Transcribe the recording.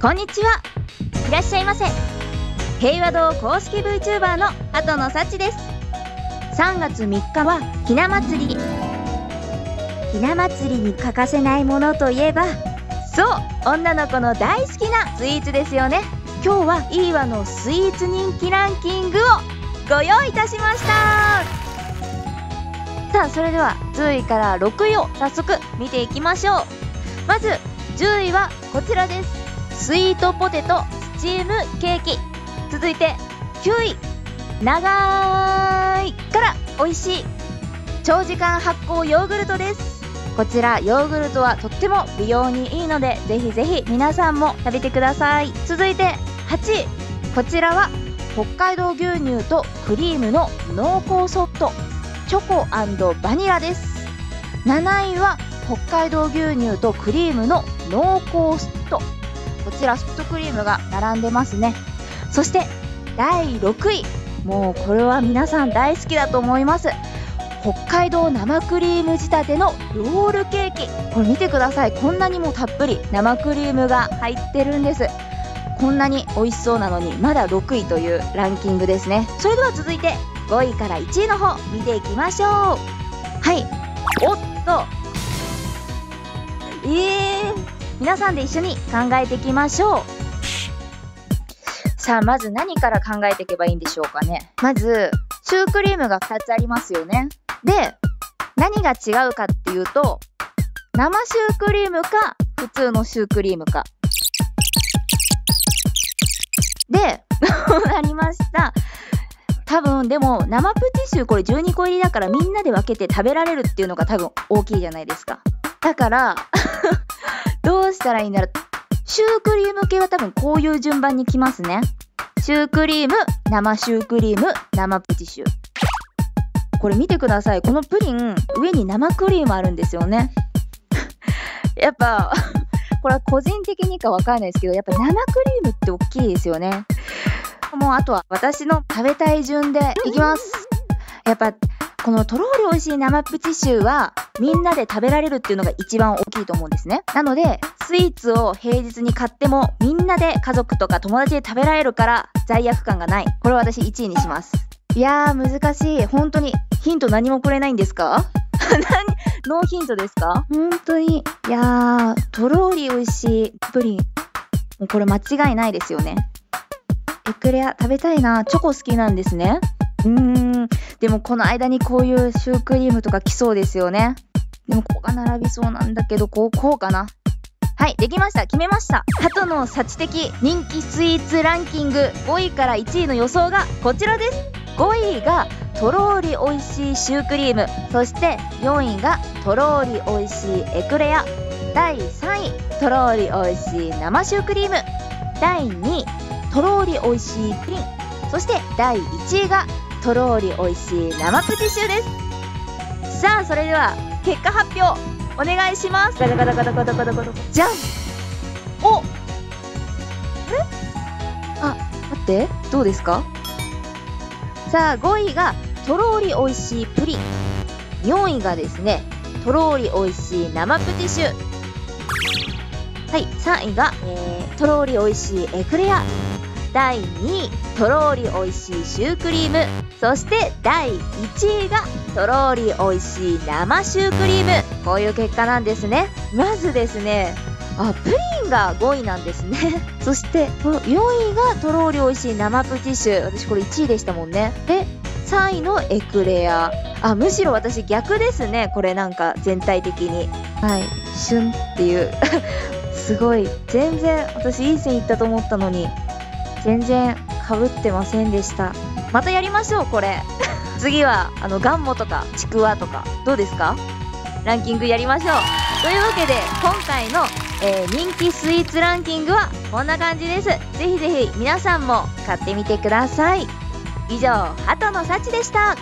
こんにちは。いらっしゃいませ。平和堂公式 VTuber の鳩野幸です。3月3日はひな祭り。ひな祭りに欠かせないものといえばそう女の子の大好きなスイーツですよね。今日はいいわのスイーツ人気ランキングをご用意いたしました。さあそれでは10位から6位を早速見ていきましょう。まず10位はこちらです。スイートポテトスチームケーキ。続いて9位長いから美味しい。長時間発酵ヨーグルトです。こちらヨーグルトはとっても美容にいいのでぜひぜひ皆さんも食べてください。続いて8位こちらは北海道牛乳とクリームの濃厚ソフト。チョコバニラです。7位は北海道牛乳とクリームの濃厚こちらソフトクリームが並んでますね。そして第6位。もうこれは皆さん大好きだと思います。北海道生クリーム仕立てのロールケーキ。これ見てください。こんなにもたっぷり生クリームが入ってるんです。こんなに美味しそうなのにまだ6位というランキングですね。それでは続いて5位から1位の方見ていきましょう。はい。おっと。えー、皆さんで一緒に考えていきましょう。さあまず何から考えていけばいいんでしょうかね。まずシュークリームが2つありますよね。で何が違うかっていうと生シュークリームか普通のシュークリームか。で なりました。多分でも生プティッシューこれ12個入りだからみんなで分けて食べられるっていうのが多分大きいじゃないですか。だからしたらいいんだろう。シュークリーム系は多分こういう順番に来ますね。シュークリーム生シュークリーム生プティッシュー。これ見てください。このプリン上に生クリームあるんですよね。やっぱ これは個人的にかわかんないですけどやっぱ生クリームって大きいですよね。もうあとは私の食べたい順でいきます。やっぱこのとろり美味しい生プチシューはみんなで食べられるっていうのが一番大きいと思うんですね。なので、スイーツを平日に買ってもみんなで家族とか友達で食べられるから罪悪感がない。これを私1位にします。いやー難しい。本当にヒント何もくれないんですか？何？ノーヒントですか？本当に。いやー、とろり美味しいプリン。もうこれ間違いないですよね。エクレア食べたいな。チョコ好きなんですね。うん。でもこの間にこういうシュークリームとか来そうですよね。でもここが並びそうなんだけど、こう、こうかな？はい、できました。決めました。鳩の幸的人気スイーツランキング5位から1位の予想がこちらです。5位がとろーり美味しいシュークリーム。そして4位がとろーり美味しいエクレア。第3位、とろーり美味しい生シュークリーム。第2位、とろーり美味しいプリン。そして第1位がとろーり美味しい生プティッシュです。さあそれでは結果発表お願いします。ガタガタガタガタガタガタじゃんお。あれあ待って。どうですか？さあ5位がとろーり美味しいプリン。4位がですねとろーり美味しい生プティッシュ。はい3位が、えー、とろーり美味しいエクレア第2位とろーり美味しいシュークリーム。そして第1位がとろーり美味しい生シュークリーム。こういう結果なんですね。まずですねあプリンが5位なんですね。そして4位がとろーり美味しい生プティッシュ私これ1位でしたもんね。で3位のエクレア。あむしろ私逆ですね。これなんか全体的に。はい。シュンっていう。すごい。全然私いい線いったと思ったのに。全然かぶってませんでした。またやりましょうこれ。次はあのガンモとかちくわとか。どうですか？ランキングやりましょう。というわけで今回の、えー、人気スイーツランキングはこんな感じです。ぜひぜひ皆さんも買ってみてください。以上鳩の幸でした。